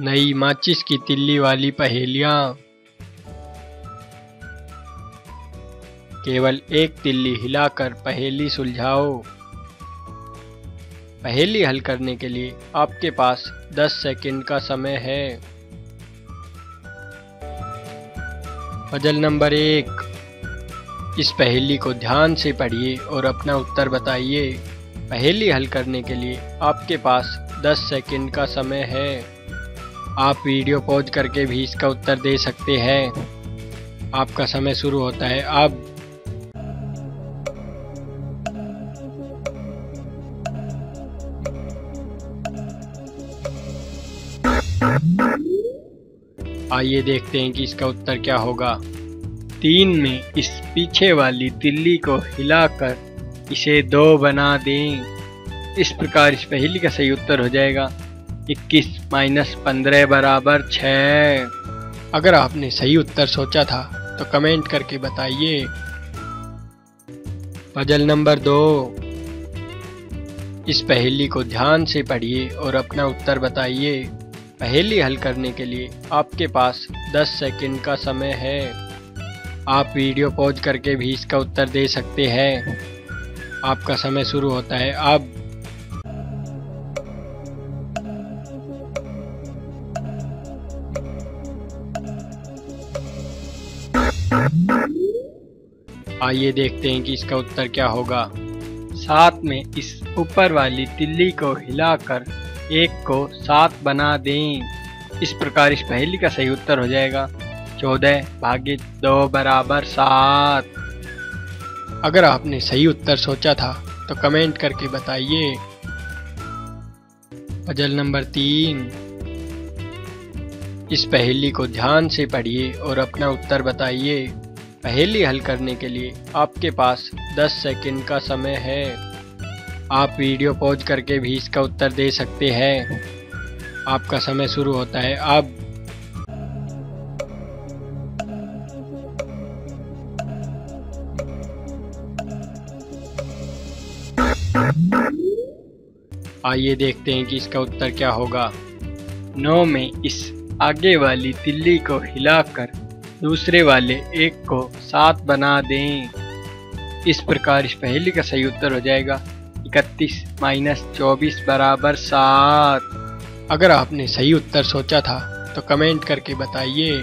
नई माचिस की तिल्ली वाली पहेलियाँ। केवल एक तिल्ली हिलाकर पहेली सुलझाओ। पहेली हल करने के लिए आपके पास 10 सेकंड का समय है। पजल नंबर एक। इस पहेली को ध्यान से पढ़िए और अपना उत्तर बताइए। पहेली हल करने के लिए आपके पास 10 सेकंड का समय है। आप वीडियो पॉज करके भी इसका उत्तर दे सकते हैं। आपका समय शुरू होता है। अब आइए देखते हैं कि इसका उत्तर क्या होगा। तीन में इस पीछे वाली तिल्ली को हिलाकर इसे दो बना दें। इस प्रकार इस पहली का सही उत्तर हो जाएगा। 21 माइनस पंद्रह बराबर छ। अगर आपने सही उत्तर सोचा था तो कमेंट करके बताइए। पजल नंबर दो। इस पहेली को ध्यान से पढ़िए और अपना उत्तर बताइए। पहेली हल करने के लिए आपके पास 10 सेकंड का समय है। आप वीडियो पॉज करके भी इसका उत्तर दे सकते हैं। आपका समय शुरू होता है अब। आइए देखते हैं कि इसका उत्तर क्या होगा। साथ में इस ऊपर वाली तिल्ली को हिलाकर एक को सात बना दें। इस प्रकार इस पहेली का सही उत्तर हो जाएगा। चौदह भागित दो बराबर सात। अगर आपने सही उत्तर सोचा था तो कमेंट करके बताइए। पजल नंबर तीन। इस पहेली को ध्यान से पढ़िए और अपना उत्तर बताइए। पहेली हल करने के लिए आपके पास 10 सेकंड का समय है। आप वीडियो पॉज करके भी इसका उत्तर दे सकते हैं। आपका समय शुरू होता है अब। आइए देखते हैं कि इसका उत्तर क्या होगा। नौ में इस आगे वाली तिल्ली को हिलाकर दूसरे वाले एक को सात बना दें। इस प्रकार इस पहली का सही उत्तर हो जाएगा। इकतीस माइनस चौबीस बराबर सात। अगर आपने सही उत्तर सोचा था तो कमेंट करके बताइए।